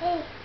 嗯